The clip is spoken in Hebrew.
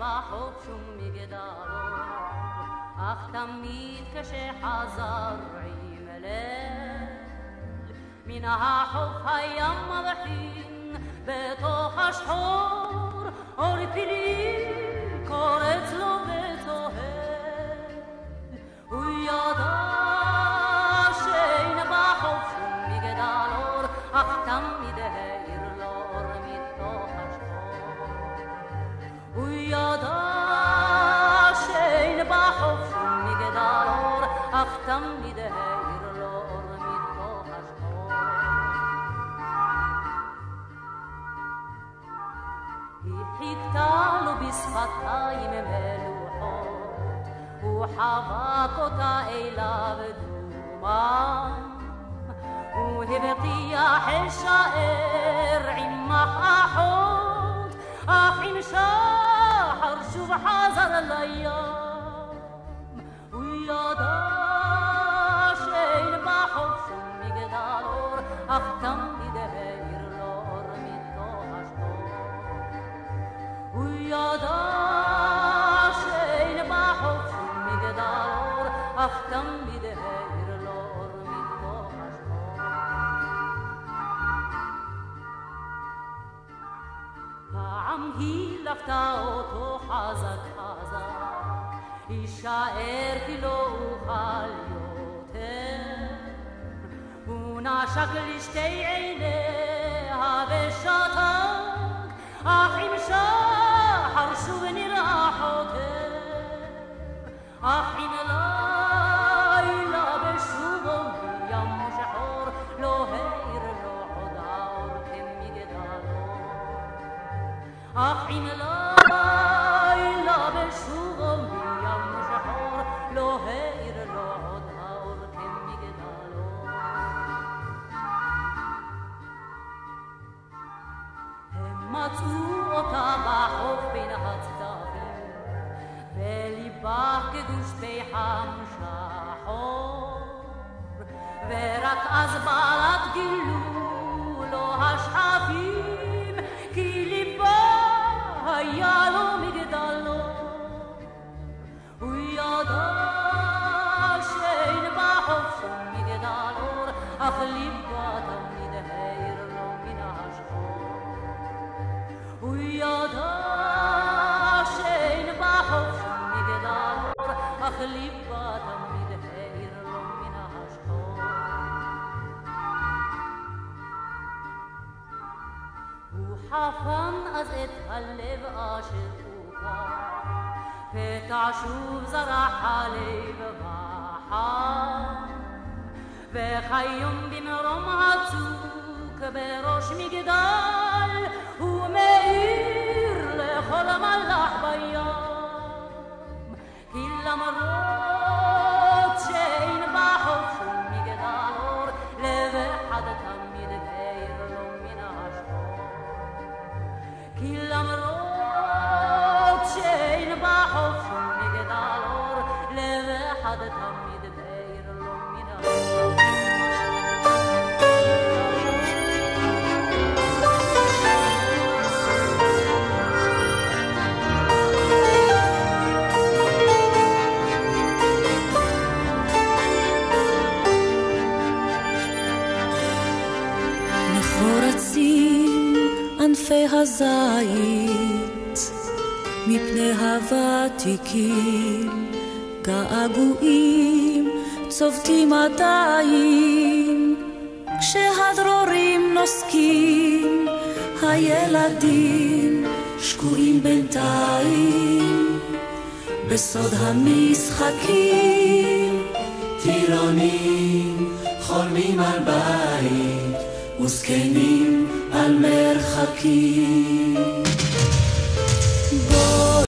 בחוף שום מגדלו, אך תמיד כשחזר עם ליל, מן החוף הים מבחין בתוך השחור, אור פילים קורץ לו תמיד העיר לו אור מתוך השחור. היא חיכתה לו בשפתיים מלוחות, הוא חבק אותה אליו דומם. הוא הבטיח אשאר עמך אחות, אך עם שחר שוב חזר לים. הוא ידע שום מגדל אור, אך תמיד העיר לו אור מתוך השחור. פעם היא לפתה אותו חזק חזק, יישאר כי לא אוכל יותר. הוא נשק לשתי עיניה Ach in a love shuv giam ze or lo heir ro odat mit mir da ro Ach in a love shuv giam ze or וליבה כגוש פחם שחור. ורק אז בעלת גילו חפן אז את הלב אשר הוכר, פתע שוב זרח הלב וחם, וכיום במרום הצוק בראש מגדל, הוא מאיר לכל מלאך בים. כי למרות כי למרות שאין בחוף שום ענפי הזית מפני הוותיקים געגועים צובטים עדיין. כשהדרורים נוסקים הילדים שקועים בינתיים. בסוד המשחקים טירונים חולמים על בית וזקנים על מרחקים